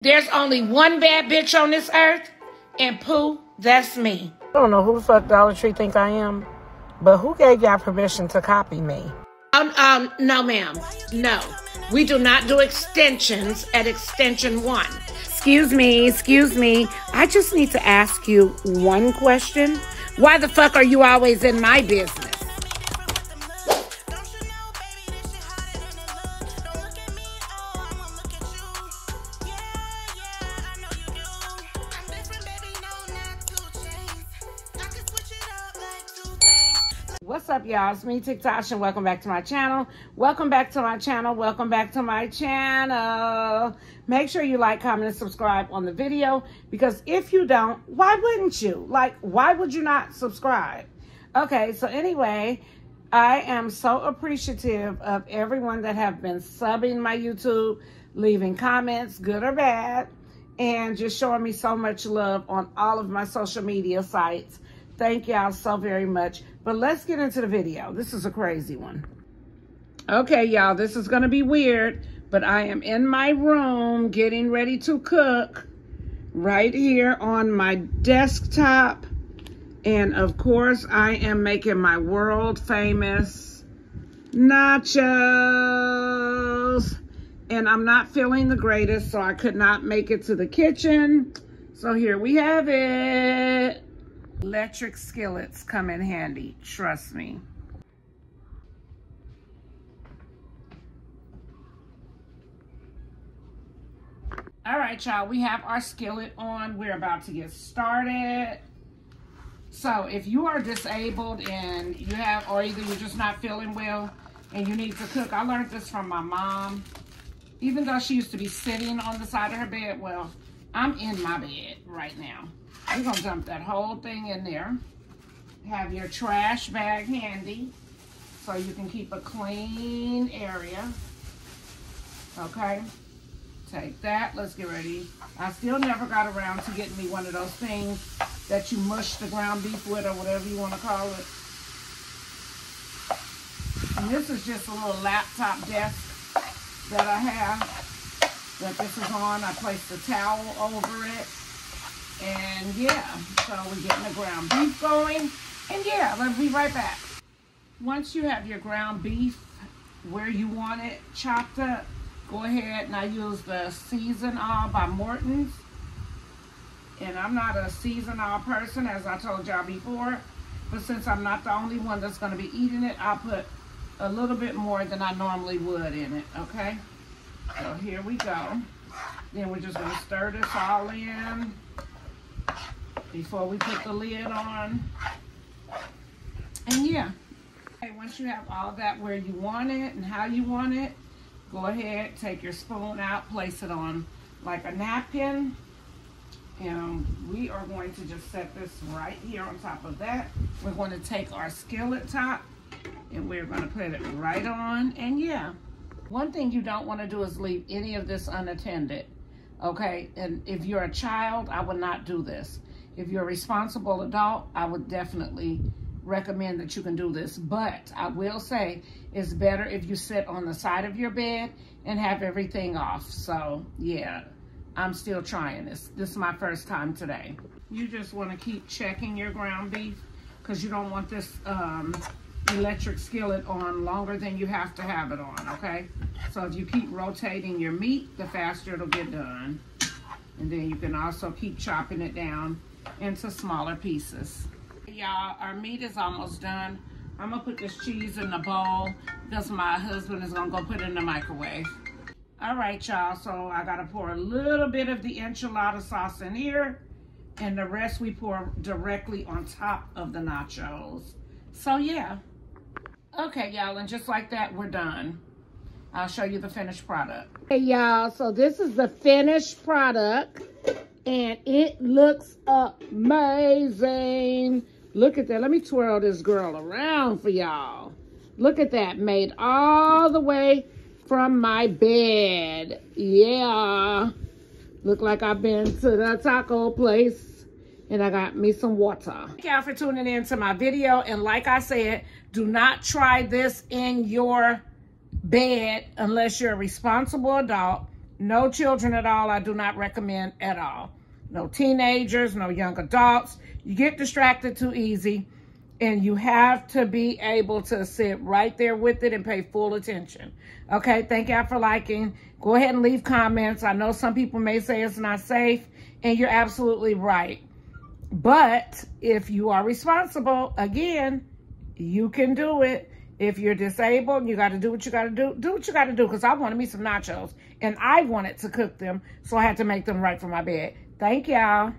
There's only one bad bitch on this earth, and Pooh, that's me. I don't know who the fuck Dollar Tree think I am, but who gave y'all permission to copy me? Um, um, no, ma'am. No. We do not do extensions at extension one. Excuse me, excuse me. I just need to ask you one question. Why the fuck are you always in my business? What's up, y'all? It's me, TikToshh, and welcome back to my channel. Welcome back to my channel. Welcome back to my channel. Make sure you like, comment, and subscribe on the video because if you don't, why wouldn't you? Like, why would you not subscribe? Okay, so anyway, I am so appreciative of everyone that have been subbing my YouTube, leaving comments, good or bad, and just showing me so much love on all of my social media sites. Thank y'all so very much. But let's get into the video. This is a crazy one. Okay, y'all, this is going to be weird, but I am in my room getting ready to cook right here on my desktop. And of course, I am making my world famous nachos. And I'm not feeling the greatest, so I could not make it to the kitchen. So here we have it. Electric skillets come in handy, trust me. All right, y'all, we have our skillet on. We're about to get started. So if you are disabled and you have, or either you're just not feeling well and you need to cook, I learned this from my mom. Even though she used to be sitting on the side of her bed, well, I'm in my bed right now. We're gonna dump that whole thing in there. Have your trash bag handy so you can keep a clean area. Okay, take that, let's get ready. I still never got around to getting me one of those things that you mush the ground beef with or whatever you wanna call it. And this is just a little laptop desk that I have that this is on. I placed a towel over it. And yeah, so we're getting the ground beef going. And yeah, let's be right back. Once you have your ground beef where you want it chopped up, go ahead and I use the Season All by Morton's. And I'm not a Season All person, as I told y'all before. But since I'm not the only one that's going to be eating it, I'll put a little bit more than I normally would in it, okay? So here we go. Then we're just going to stir this all in before we put the lid on. And yeah, okay, once you have all that where you want it and how you want it, go ahead, take your spoon out, place it on like a napkin. And we are going to just set this right here on top of that. We're going to take our skillet top and we're going to put it right on. And yeah, one thing you don't want to do is leave any of this unattended. Okay, and if you're a child, I would not do this. If you're a responsible adult, I would definitely recommend that you can do this. But I will say it's better if you sit on the side of your bed and have everything off. So yeah, I'm still trying this. This is my first time today. You just want to keep checking your ground beef because you don't want this um, electric skillet on longer than you have to have it on, okay? So if you keep rotating your meat, the faster it'll get done. And then you can also keep chopping it down into smaller pieces. Y'all, our meat is almost done. I'm gonna put this cheese in the bowl because my husband is gonna go put it in the microwave. All right, y'all, so I gotta pour a little bit of the enchilada sauce in here and the rest we pour directly on top of the nachos. So yeah. Okay, y'all, and just like that, we're done. I'll show you the finished product. Hey, y'all, so this is the finished product and it looks amazing. Look at that. Let me twirl this girl around for y'all. Look at that. Made all the way from my bed. Yeah. Look like I've been to the taco place and I got me some water. Thank y'all for tuning in to my video. And like I said, do not try this in your bed unless you're a responsible adult No children at all, I do not recommend at all. No teenagers, no young adults. You get distracted too easy and you have to be able to sit right there with it and pay full attention. Okay, thank y'all for liking. Go ahead and leave comments. I know some people may say it's not safe, and you're absolutely right. But if you are responsible, again, you can do it. If you're disabled, you got to do what you got to do. Do what you got to do because I wanted me some nachos, and I wanted to cook them, so I had to make them right for my bed. Thank y'all.